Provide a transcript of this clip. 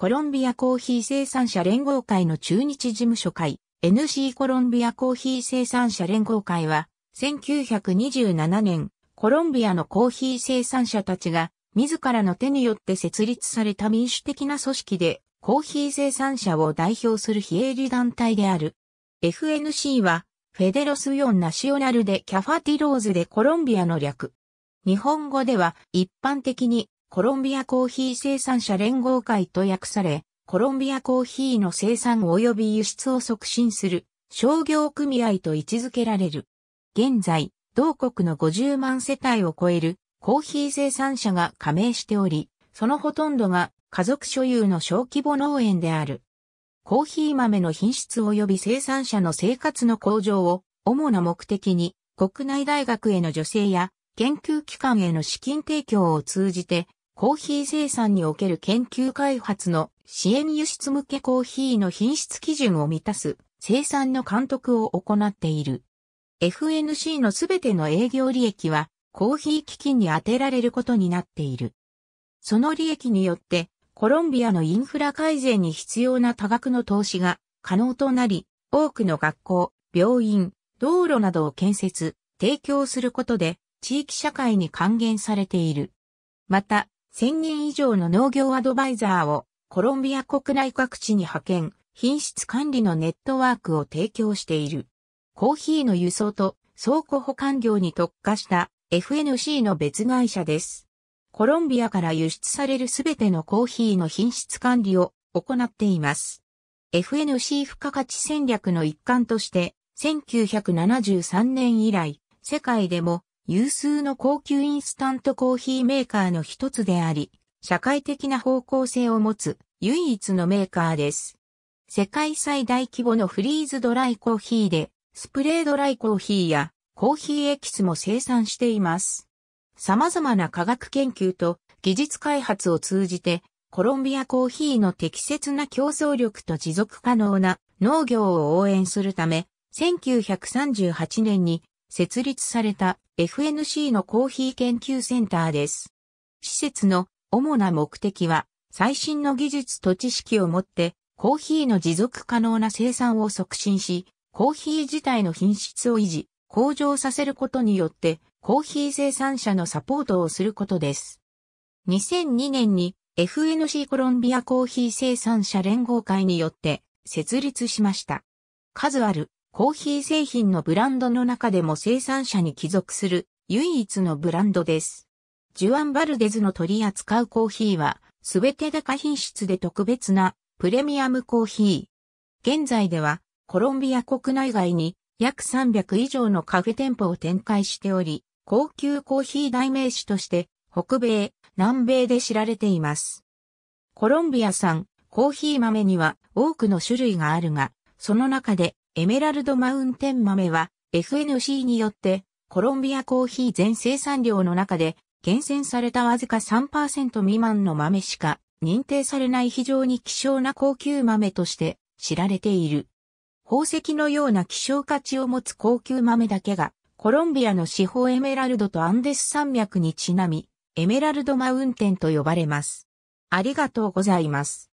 コロンビアコーヒー生産者連合会の中日事務所会、NC コロンビアコーヒー生産者連合会は、1927年、コロンビアのコーヒー生産者たちが、自らの手によって設立された民主的な組織で、コーヒー生産者を代表する非営利団体である。FNC は、フェデロスヨンナシオナルでキャファティローズでコロンビアの略。日本語では一般的にコロンビアコーヒー生産者連合会と訳され、コロンビアコーヒーの生産及び輸出を促進する商業組合と位置づけられる。現在、同国の50万世帯を超えるコーヒー生産者が加盟しており、そのほとんどが家族所有の小規模農園である。コーヒー豆の品質及び生産者の生活の向上を主な目的に国内大学への助成や研究機関への資金提供を通じてコーヒー生産における研究開発の支援輸出向けコーヒーの品質基準を満たす生産の監督を行っている。FNC のすべての営業利益はコーヒー基金に充てられることになっている。その利益によってコロンビアのインフラ改善に必要な多額の投資が可能となり、多くの学校、病院、道路などを建設、提供することで地域社会に還元されている。また、1000人以上の農業アドバイザーをコロンビア国内各地に派遣、品質管理のネットワークを提供している。コーヒーの輸送と倉庫保管業に特化した FNC の別会社です。コロンビアから輸出されるすべてのコーヒーの品質管理を行っています。FNC 付加価値戦略の一環として、1973年以来、世界でも有数の高級インスタントコーヒーメーカーの一つであり、社会的な方向性を持つ唯一のメーカーです。世界最大規模のフリーズドライコーヒーで、スプレードライコーヒーやコーヒーエキスも生産しています。様々な科学研究と技術開発を通じて、コロンビアコーヒーの適切な競争力と持続可能な農業を応援するため、1938年に設立された FNC のコーヒー研究センターです。施設の主な目的は、最新の技術と知識をもって、コーヒーの持続可能な生産を促進し、コーヒー自体の品質を維持、向上させることによって、コーヒー生産者のサポートをすることです。2002年に FNC コロンビアコーヒー生産者連合会によって設立しました。数あるコーヒー製品のブランドの中でも生産者に帰属する唯一のブランドです。ジュアン・バルデズの取り扱うコーヒーは、すべて高品質で特別なプレミアムコーヒー。現在では、コロンビア国内外に約300以上のカフェ店舗を展開しており、高級コーヒー代名詞として、北米、南米で知られています。コロンビア産コーヒー豆には多くの種類があるが、その中でエメラルドマウンテン豆は FNC によってコロンビアコーヒー全生産量の中で厳選されたわずか3%未満の豆しか認定されない非常に希少な高級豆として知られている。宝石のような希少価値を持つ高級豆だけがコロンビアの四方エメラルドとアンデス山脈にちなみエメラルドマウンテンと呼ばれます。ありがとうございます。